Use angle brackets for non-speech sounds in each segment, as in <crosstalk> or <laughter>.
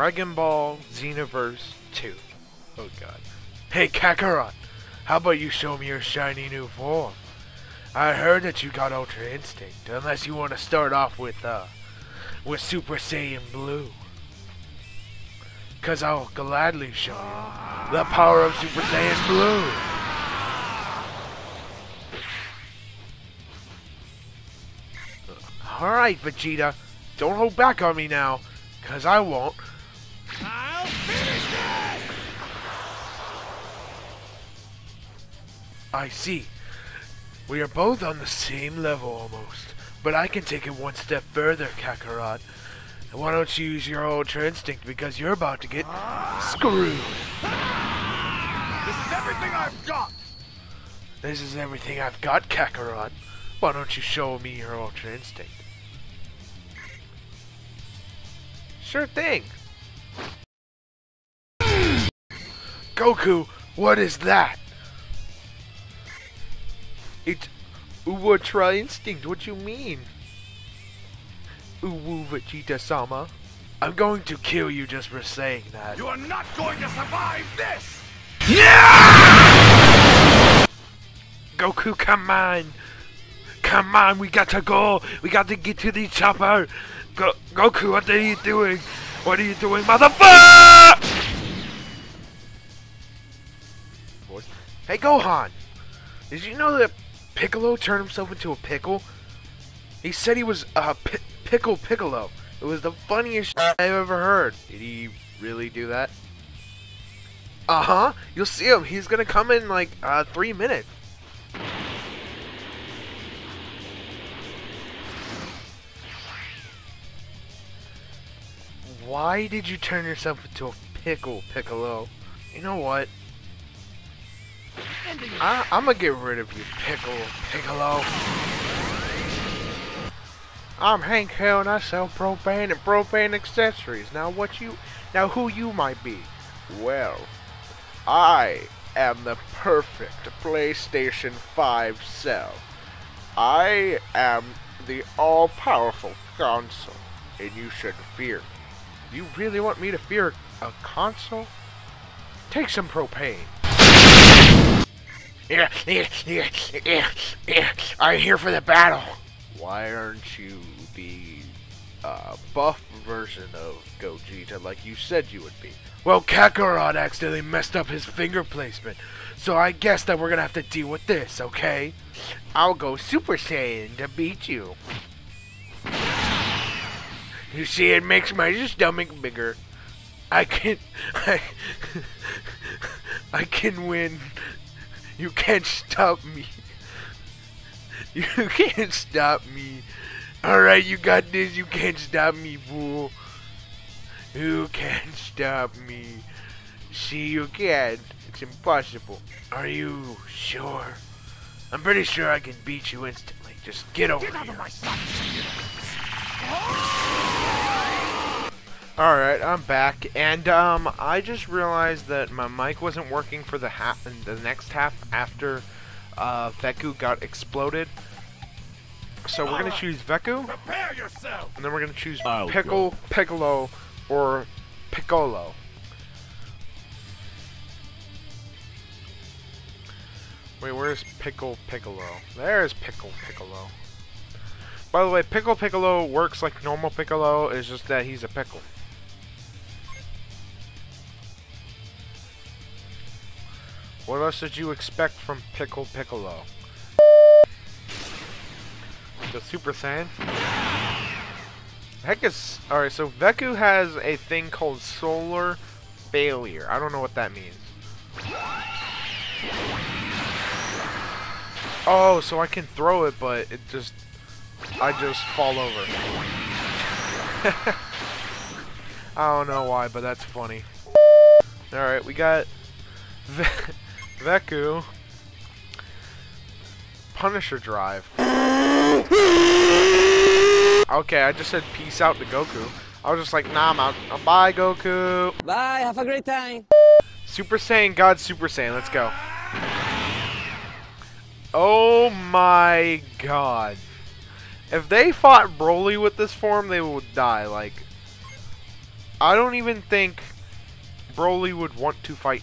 Dragon Ball Xenoverse 2. Oh god. Hey Kakarot, how about you show me your shiny new form? I heard that you got Ultra Instinct, unless you want to start off with, uh, with Super Saiyan Blue. Cause I'll gladly show you the power of Super Saiyan Blue. Alright, Vegeta, don't hold back on me now, cause I won't. I'll finish this! I see. We are both on the same level almost, but I can take it one step further, Kakarot. Why don't you use your Ultra Instinct because you're about to get screwed. This is everything I've got! This is everything I've got, Kakarot. Why don't you show me your Ultra Instinct? Sure thing. Goku, what is that? It's Ultra Instinct, what you mean? Uwu Vegeta-sama. I'm going to kill you just for saying that. You are not going to survive this! Yeah! Goku, come on! Come on, we got to go! We got to get to the chopper! Go Goku, what are you doing? What are you doing, motherfucker? Hey, Gohan! Did you know that Piccolo turned himself into a pickle? He said he was a uh, pi pickle Piccolo. It was the funniest I've ever heard. Did he really do that? Uh-huh. You'll see him. He's gonna come in like uh, three minutes. Why did you turn yourself into a pickle, Piccolo? You know what? I, I'm gonna get rid of you, Pickle, Piccolo. I'm Hank Hill and I sell propane and propane accessories. Now what you, now who you might be? Well, I am the perfect PlayStation 5 cell. I am the all-powerful console, and you should fear me. You really want me to fear a console? Take some propane. I'm here for the battle. Why aren't you the uh, buff version of Gogeta like you said you would be? Well, Kakarot accidentally messed up his finger placement, so I guess that we're gonna have to deal with this, okay? I'll go Super Saiyan to beat you. You see, it makes my stomach bigger. I can, <laughs> I, I can win. You can't stop me. You can't stop me. Alright, you got this. You can't stop me, fool. You can't stop me. See, you can't. It's impossible. Are you sure? I'm pretty sure I can beat you instantly. Just get over Get out here. of my sight! Alright, I'm back, and um, I just realized that my mic wasn't working for the half, the next half after uh, Veku got exploded. So we're gonna choose Veku, Prepare yourself! and then we're gonna choose I'll Pickle, Piccolo, or Piccolo. Wait, where's Pickle Piccolo? There's Pickle Piccolo. By the way, Pickle Piccolo works like normal Piccolo, it's just that he's a pickle. What else did you expect from Pickle Piccolo? The Super Saiyan? Heck is alright. So Veku has a thing called solar failure. I don't know what that means. Oh, so I can throw it, but it just I just fall over. <laughs> I don't know why, but that's funny. Alright, we got <laughs> Veku. Punisher Drive. Okay, I just said peace out to Goku. I was just like, nah, I'm out. Uh, bye, Goku. Bye, have a great time. Super Saiyan God Super Saiyan, let's go. Oh my god. If they fought Broly with this form, they would die. Like, I don't even think Broly would want to fight.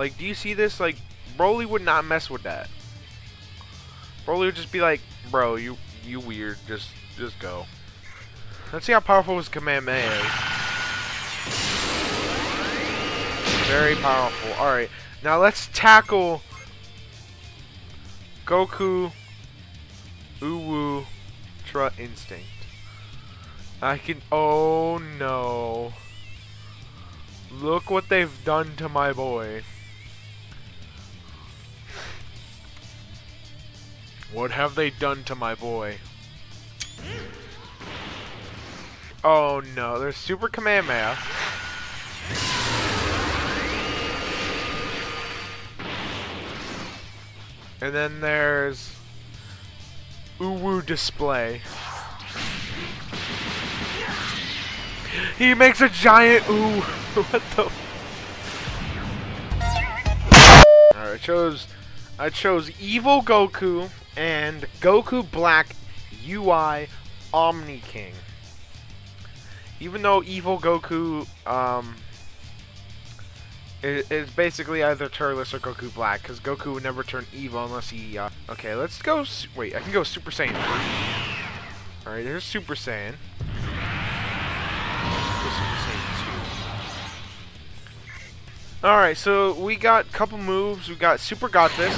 Like, do you see this? Like, Broly would not mess with that. Broly would just be like, bro, you you weird. Just just go. Let's see how powerful his Kamehameha is. Very powerful. Alright, now let's tackle Goku Uwu Ultra Instinct. I can. Oh no. Look what they've done to my boy. What have they done to my boy? Oh no, there's Super Kamehameha. And then there's Uwu display. He makes a giant ooh. <laughs> what the? Alright, I chose I chose Evil Goku and Goku Black UI Omni King. Even though Evil Goku um is, basically either Turles or Goku Black, because Goku would never turn evil unless he. Uh, okay, let's go. Wait, I can go Super Saiyan. All right, there's Super Saiyan. Alright, so we got a couple moves. We got Super Got This.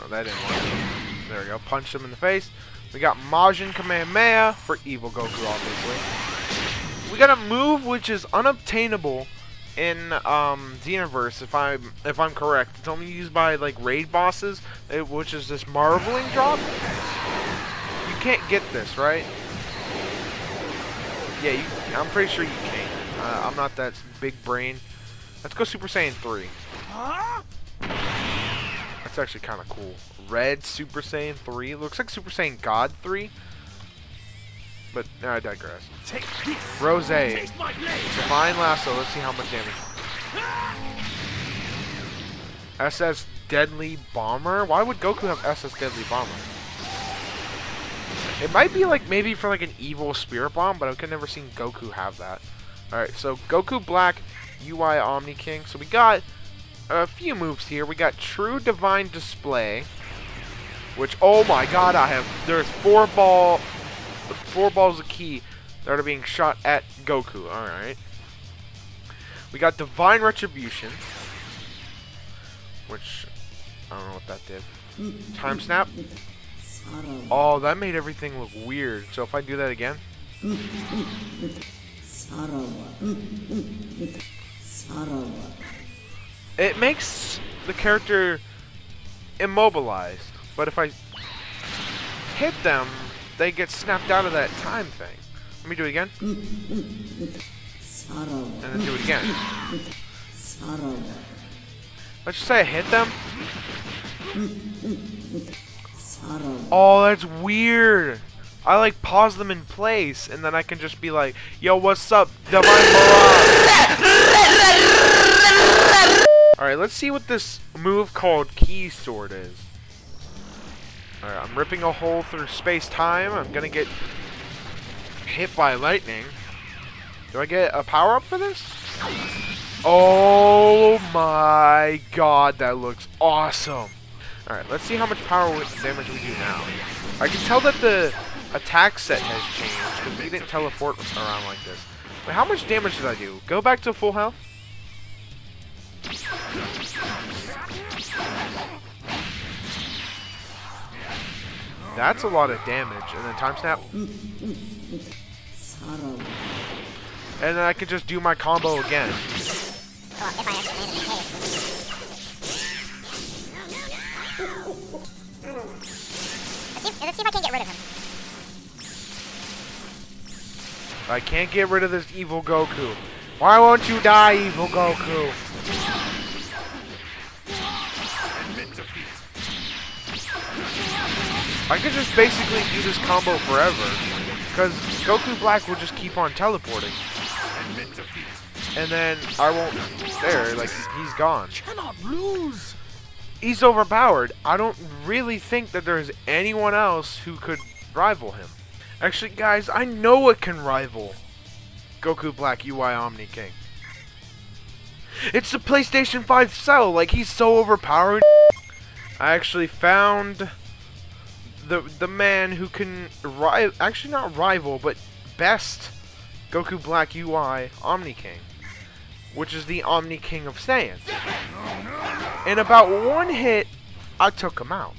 Oh, that didn't work. There we go. Punch him in the face. We got Majin Kamehameha for Evil Goku, obviously. We got a move which is unobtainable in um, Xenoverse, if I'm if I'm correct. It's only used by like raid bosses, eh, which is this Marveling drop. You can't get this, right? Yeah, you, I'm pretty sure you can't. Uh, I'm not that big brain. Let's go Super Saiyan 3. That's actually kind of cool. Red Super Saiyan 3. Looks like Super Saiyan God 3. But no, I digress. Rose. Divine Lasso. Let's see how much damage. SS Deadly Bomber? Why would Goku have SS Deadly Bomber? It might be like maybe for like an evil spirit bomb, but I've never seen Goku have that. Alright, so Goku Black UI Omni King. So we got a few moves here. We got True Divine Display, which, oh my god, I have, there's four ball, four balls of ki that are being shot at Goku. Alright. We got Divine Retribution, which, I don't know what that did. Time Snap. Oh, that made everything look weird. So if I do that again. It makes the character immobilized, but if I hit them, they get snapped out of that time thing. Let me do it again. And then do it again. Let's just say I hit them. Oh, that's weird. I like pause them in place, and then I can just be like, "Yo, what's up, Divine Mirage?" All right, let's see what this move called Key Sword is. All right, I'm ripping a hole through space-time. I'm gonna get hit by lightning. Do I get a power-up for this? Oh my god, that looks awesome. Alright, let's see how much power damage we do now. I can tell that the attack set has changed, because we didn't teleport around like this. Wait, how much damage did I do? Go back to full health? That's a lot of damage. And then time snap. And then I can just do my combo again. Let's see if I can get rid of him. I can't get rid of this evil Goku. Why won't you die, evil Goku? I could just basically do this combo forever. Because Goku Black will just keep on teleporting. And then I won't... There, like, he's gone. Cannot lose! he's overpowered. I don't really think that there's anyone else who could rival him. Actually, guys, I know what can rival Goku Black UI Omni King. It's the PlayStation 5 cell, like he's so overpowered. I actually found the the man who can rival, actually not rival, but best Goku Black UI Omni King, which is the Omni King of Saiyan. In about one hit, I took him out.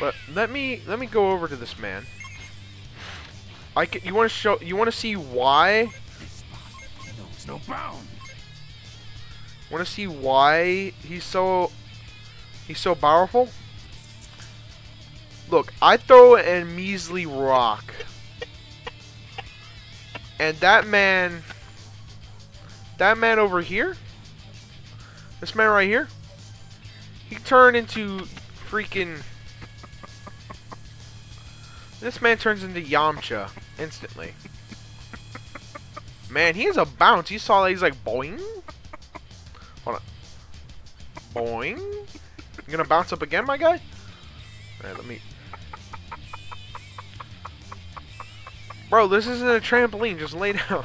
But let me let me go over to this man. I can, you want to show you want to see why no bound. Want to see why he's so he's so powerful? Look, I throw a measly rock, and that man, that man over here, this man right here, he turned into freaking. This man turns into Yamcha instantly. Man, he has a bounce. You saw that he's like boing. Hold on. Boing. You gonna bounce up again, my guy? Alright, let me. Bro, this isn't a trampoline. Just lay <laughs> down.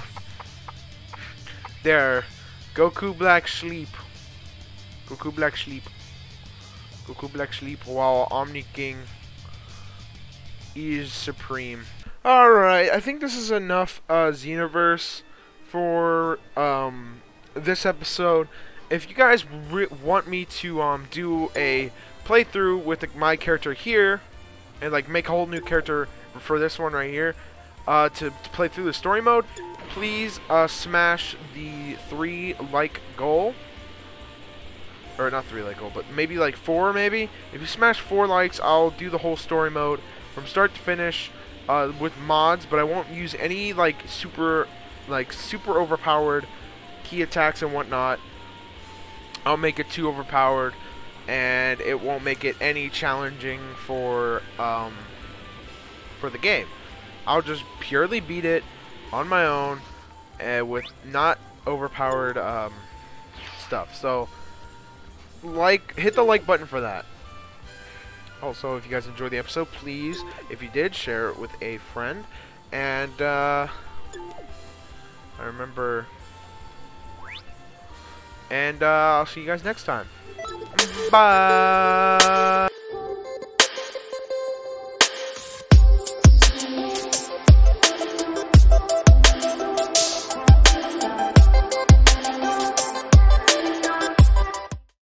There. Goku Black sleep. Goku Black sleep. Goku Black sleep while Omni King is supreme. Alright, I think this is enough uh, Xenoverse for um, this episode. If you guys want me to um, do a playthrough with the, my character here, and like make a whole new character for this one right here, uh, to, to, play through the story mode, please uh, smash the three like goal. Or not three like goal, but maybe like four maybe. If you smash four likes, I'll do the whole story mode from start to finish uh, with mods, but I won't use any like super like super overpowered ki attacks and whatnot. I'll make it too overpowered, and it won't make it any challenging for um, for the game. I'll just purely beat it on my own uh, with not overpowered um, stuff. So, like, hit the like button for that. Also, if you guys enjoyed the episode, please, if you did, share it with a friend. And, uh, I remember... And, uh, I'll see you guys next time. Bye!